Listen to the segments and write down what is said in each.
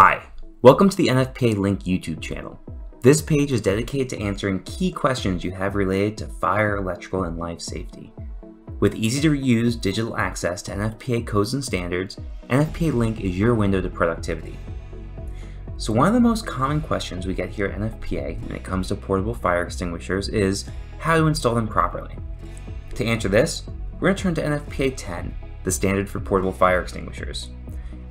Hi, welcome to the NFPA Link YouTube channel. This page is dedicated to answering key questions you have related to fire, electrical, and life safety. With easy to use digital access to NFPA codes and standards, NFPA Link is your window to productivity. So one of the most common questions we get here at NFPA when it comes to portable fire extinguishers is how to install them properly. To answer this, we're going to turn to NFPA 10, the standard for portable fire extinguishers.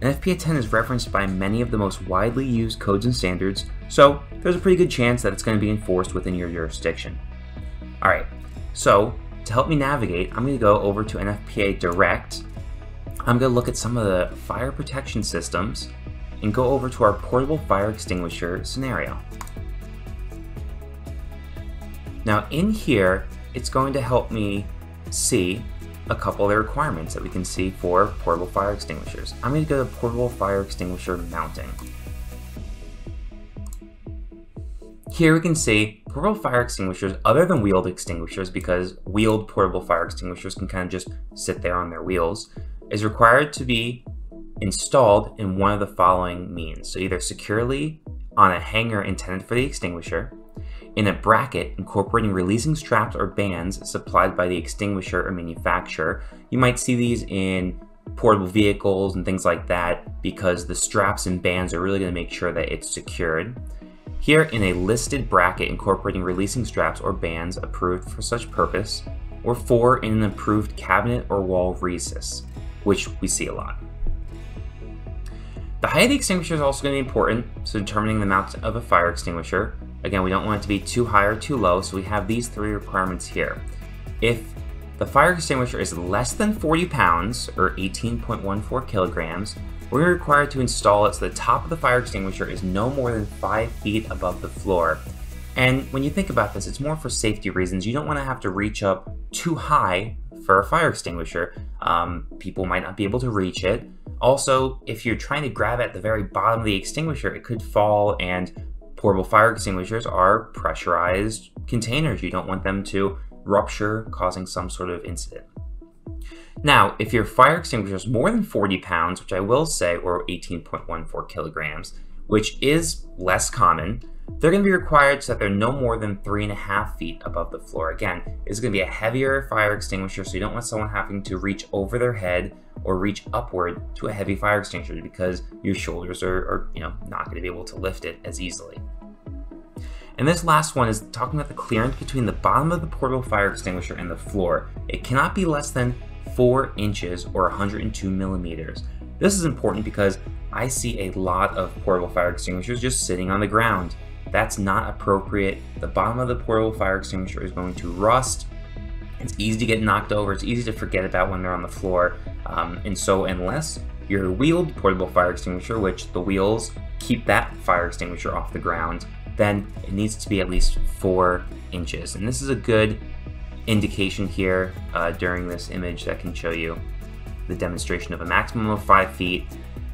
NFPA 10 is referenced by many of the most widely used codes and standards, so there's a pretty good chance that it's going to be enforced within your jurisdiction. Alright, so to help me navigate, I'm going to go over to NFPA Direct. I'm going to look at some of the fire protection systems and go over to our portable fire extinguisher scenario. Now in here, it's going to help me see a couple of the requirements that we can see for portable fire extinguishers. I'm going to go to portable fire extinguisher mounting. Here we can see portable fire extinguishers other than wheeled extinguishers because wheeled portable fire extinguishers can kind of just sit there on their wheels is required to be installed in one of the following means. So either securely on a hanger intended for the extinguisher, in a bracket incorporating releasing straps or bands supplied by the extinguisher or manufacturer. You might see these in portable vehicles and things like that because the straps and bands are really going to make sure that it's secured. Here in a listed bracket incorporating releasing straps or bands approved for such purpose, or four in an approved cabinet or wall recess, which we see a lot. The height of the extinguisher is also going to be important, so determining the mount of a fire extinguisher. Again, we don't want it to be too high or too low, so we have these three requirements here. If the fire extinguisher is less than 40 pounds, or 18.14 kilograms, we're required to install it so the top of the fire extinguisher is no more than 5 feet above the floor. And when you think about this, it's more for safety reasons. You don't want to have to reach up too high for a fire extinguisher. Um, people might not be able to reach it. Also, if you're trying to grab at the very bottom of the extinguisher, it could fall and portable fire extinguishers are pressurized containers. You don't want them to rupture, causing some sort of incident. Now, if your fire extinguisher is more than 40 pounds, which I will say, or 18.14 kilograms, which is less common, they're going to be required so that they're no more than three and a half feet above the floor. Again, it's going to be a heavier fire extinguisher, so you don't want someone having to reach over their head or reach upward to a heavy fire extinguisher because your shoulders are, are you know, not going to be able to lift it as easily. And this last one is talking about the clearance between the bottom of the portable fire extinguisher and the floor. It cannot be less than 4 inches or 102 millimeters. This is important because I see a lot of portable fire extinguishers just sitting on the ground. That's not appropriate. The bottom of the portable fire extinguisher is going to rust. It's easy to get knocked over. It's easy to forget about when they're on the floor. Um, and so unless your wheeled portable fire extinguisher, which the wheels keep that fire extinguisher off the ground, then it needs to be at least four inches. And this is a good indication here uh, during this image that can show you the demonstration of a maximum of five feet,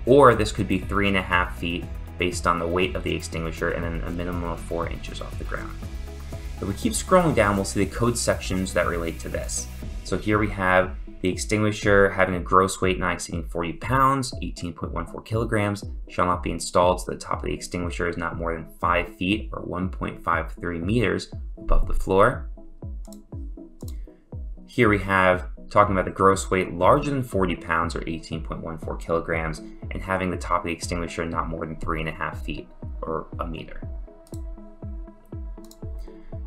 or this could be three and a half feet based on the weight of the extinguisher and then a minimum of 4 inches off the ground. If we keep scrolling down, we'll see the code sections that relate to this. So here we have the extinguisher having a gross weight not exceeding 40 pounds, 18.14 kilograms, shall not be installed so the top of the extinguisher is not more than 5 feet or 1.53 meters above the floor. Here we have talking about the gross weight larger than 40 pounds or 18.14 kilograms and having the top of the extinguisher not more than three and a half feet or a meter.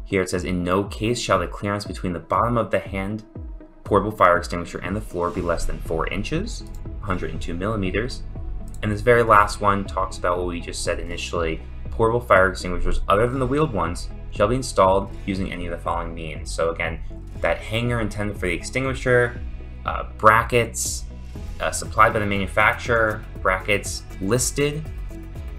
Here it says, in no case shall the clearance between the bottom of the hand portable fire extinguisher and the floor be less than 4 inches, 102 millimeters. And this very last one talks about what we just said initially. Portable fire extinguishers other than the wheeled ones shall be installed using any of the following means. So again, that hanger intended for the extinguisher, uh, brackets uh, supplied by the manufacturer, brackets listed,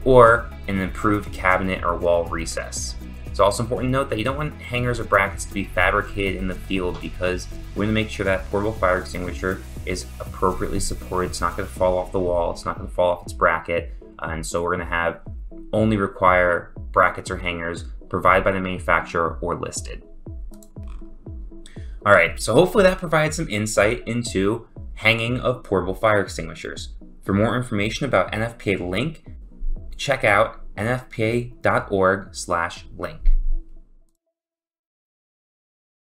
or an improved cabinet or wall recess. It's also important to note that you don't want hangers or brackets to be fabricated in the field because we want to make sure that portable fire extinguisher is appropriately supported. It's not going to fall off the wall, it's not going to fall off its bracket, uh, and so we're going to have only require brackets or hangers provided by the manufacturer or listed. All right, so hopefully that provides some insight into hanging of portable fire extinguishers. For more information about NFPA Link, check out nfpa.org/link.